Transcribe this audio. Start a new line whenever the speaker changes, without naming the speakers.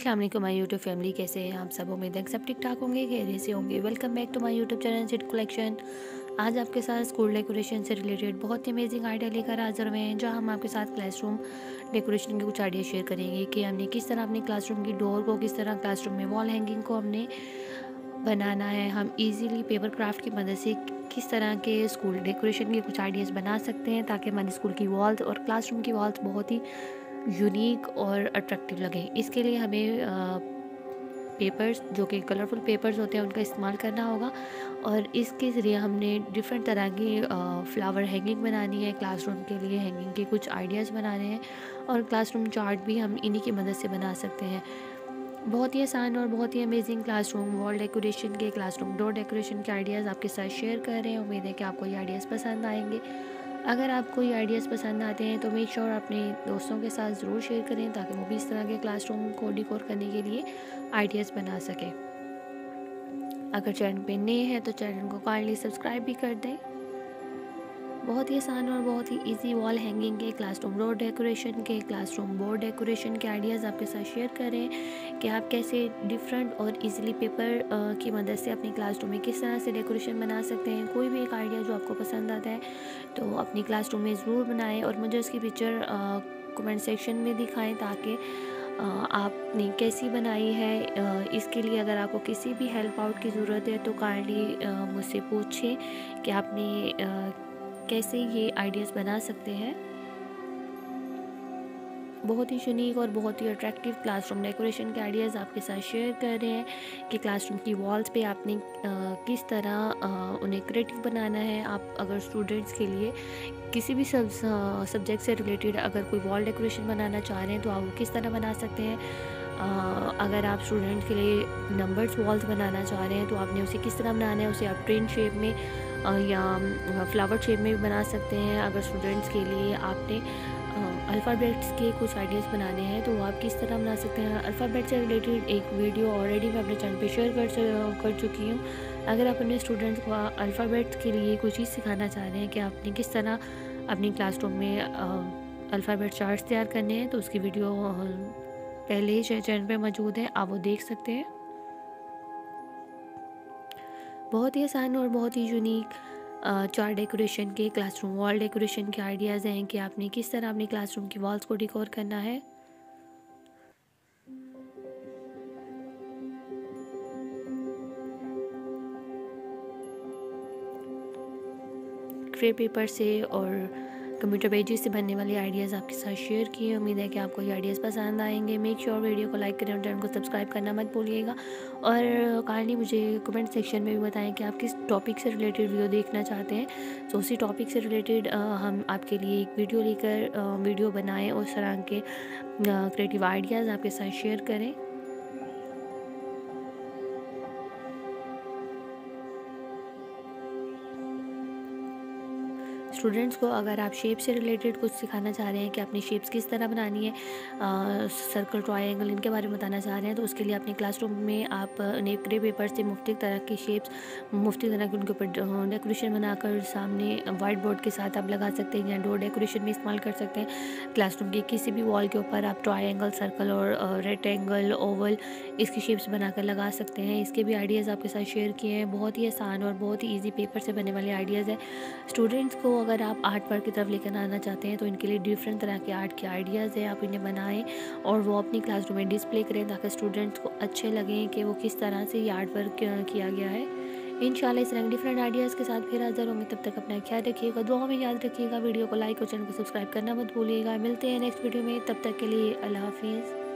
Allam my YouTube family कैसे हैं आप सब? उम्मीद है सब ठीक ठाक होंगे घेरे से होंगे। Welcome back to my YouTube channel sit collection आज आपके साथ स्कूल डेकोरेशन से रिलेटेड बहुत ही अमेजिंग आइडिया लेकर हाजिर हुए हैं, जहाँ हम आपके साथ क्लासरूम डेकोरेशन के कुछ आइडिया शेयर करेंगे कि हमने किस तरह अपने क्लासरूम की डोर को, किस तरह क्लासरूम में वॉल हैंगिंग को हमने बनाना है। हम इजीली पेपर क्राफ्ट की मदद से किस तरह के स्कूल डेकोरेशन के कुछ आइडियाज़ बना सकते हैं, ताकि हमारे स्कूल की वॉल्स और क्लासरूम की वॉल्स बहुत ही यूनिक और अट्रैक्टिव लगे। इसके लिए हमें पेपर्स जो कि कलरफुल पेपर्स होते हैं, उनका इस्तेमाल करना होगा। और इसके ज़रिए हमने डिफरेंट तरह की फ्लावर हैंगिंग बनानी है क्लासरूम के लिए हैंगिंग के कुछ आइडियाज़ बनाने हैं। और क्लासरूम चार्ट भी हम इन्हीं की मदद से बना सकते हैं। बहुत ही आसान और बहुत ही अमेजिंग क्लासरूम वॉल डेकोरेशन के क्लासरूम डोर डेकोरेशन के आइडियाज़ आपके साथ शेयर कर रहे हैं। उम्मीद है कि आपको ये आइडियाज़ पसंद आएँगे। अगर आपको ये आइडियाज़ पसंद आते हैं तो मेक श्योर अपने दोस्तों के साथ ज़रूर शेयर करें, ताकि वो भी इस तरह के क्लासरूम को डिकोर करने के लिए आइडियाज़ बना सकें। अगर चैनल पे नए हैं तो चैनल को काइंडली सब्सक्राइब भी कर दें। बहुत ही आसान और बहुत ही इजी वॉल हैंगिंग के क्लासरूम रोड डेकोरेशन के क्लासरूम बोर्ड डेकोरेशन के आइडियाज़ आपके साथ शेयर करें कि आप कैसे डिफरेंट और इजीली पेपर की मदद से अपनी क्लासरूम में किस तरह से डेकोरेशन बना सकते हैं। कोई भी एक आइडिया जो आपको पसंद आता है तो अपनी क्लासरूम में ज़रूर बनाएँ और मुझे उसकी पिक्चर कमेंट सेक्शन में दिखाएँ ताकि आपने कैसी बनाई है इसके लिए अगर आपको किसी भी हेल्प आउट की ज़रूरत है तो काइंडली मुझसे पूछें कि आपने कैसे ये आइडियाज़ बना सकते हैं। बहुत ही यूनिक और बहुत ही अट्रैक्टिव क्लासरूम डेकोरेशन के आइडियाज़ आपके साथ शेयर कर रहे हैं कि क्लासरूम की वॉल्स पे आपने किस तरह उन्हें क्रिएटिव बनाना है। आप अगर स्टूडेंट्स के लिए किसी भी सब सब्जेक्ट से रिलेटेड अगर कोई वॉल डेकोरेशन बनाना चाह रहे हैं तो आप वो किस तरह बना सकते हैं? अगर आप स्टूडेंट के लिए नंबर्स वॉल्स बनाना चाह रहे हैं तो आपने उसे किस तरह बनाना है? उसे आप ट्रेन शेप में या फ्लावर शेप में भी बना सकते हैं। अगर स्टूडेंट्स के लिए आपने अल्फ़ाबेट्स के कुछ आइडियाज़ बनाने हैं तो वो आप किस तरह बना सकते हैं? अल्फ़ाबेट से रिलेटेड एक वीडियो ऑलरेडी मैं अपने चैनल पे शेयर कर कर चुकी हूँ। अगर आप अपने स्टूडेंट्स को अल्फ़ाबेट्स के लिए कोई चीज़ सिखाना चाह रहे हैं कि आपने किस तरह अपनी क्लासरूम में अल्फ़ाबेट चार्ट्स तैयार करने हैं तो उसकी वीडियो पहले ही चैनल पर मौजूद है, आप वो देख सकते हैं। बहुत ही आसान और बहुत ही यूनिक चार डेकोरेशन के क्लासरूम वॉल डेकोरेशन के आइडियाज़ हैं कि आपने किस तरह अपने क्लासरूम की वॉल्स को डिकोर करना है। क्रे पेपर से और कंप्यूटर पेजेस से बनने वाले आइडियाज़ आपके साथ शेयर किए। उम्मीद है कि आपको ये आइडियाज़ पसंद आएँगे। मेक श्योर वीडियो को लाइक करें और चैनल को सब्सक्राइब करना मत भूलिएगा। और काइंडली मुझे कमेंट सेक्शन में भी बताएँ कि आप किस टॉपिक से रिलेटेड वीडियो देखना चाहते हैं। तो उसी टॉपिक से रिलेटेड हम आपके लिए एक वीडियो लेकर वीडियो बनाएँ उस तरह के क्रिएटिव आइडियाज़ आपके साथ शेयर करें। स्टूडेंट्स को अगर आप शेप से रिलेटेड कुछ सिखाना चाह रहे हैं कि अपनी शेप्स किस तरह बनानी है सर्कल ट्रायंगल इनके बारे में बताना चाह रहे हैं तो उसके लिए अपने क्लासरूम में आप ग्रे पेपर से मुफ़्त तरह की शेप्स मुफ़्त तरह के उनके ऊपर डेकोरेशन बनाकर सामने वाइट बोर्ड के साथ आप लगा सकते हैं या डोर डेकोरेशन में इस्तेमाल कर सकते हैं। क्लासरूम के किसी भी वॉल के ऊपर आप ट्राइंगल सर्कल और रेक्टेंगल ओवल इसकी शेप्स बनाकर लगा सकते हैं। इसके भी आइडियाज़ आपके साथ शेयर किए हैं। बहुत ही आसान और बहुत ही ईजी पेपर से बनने वाले आइडियाज़ हैं। स्टूडेंट्स को अगर आप आर्ट वर्क की तरफ़ लेकर आना चाहते हैं तो इनके लिए डिफरेंट तरह के आर्ट के आइडियाज़ हैं। आप इन्हें बनाएँ और वो अपनी क्लासरूम में डिस्प्ले करें, ताकि स्टूडेंट्स को अच्छे लगें कि वो किस तरह से ये आर्ट वर्क किया गया है। इन इस रंग डिफरेंट आइडियाज़ के साथ फिर हाजिर होंगे। तब तक अपना ख्याल रखिएगा दुआ में याद रखिएगा। वीडियो को लाइक और चैनल को सब्सक्राइब करना मत भूलिएगा। मिलते हैं नेक्स्ट वीडियो में। तब तक के लिए अल्लाह हाफिज़।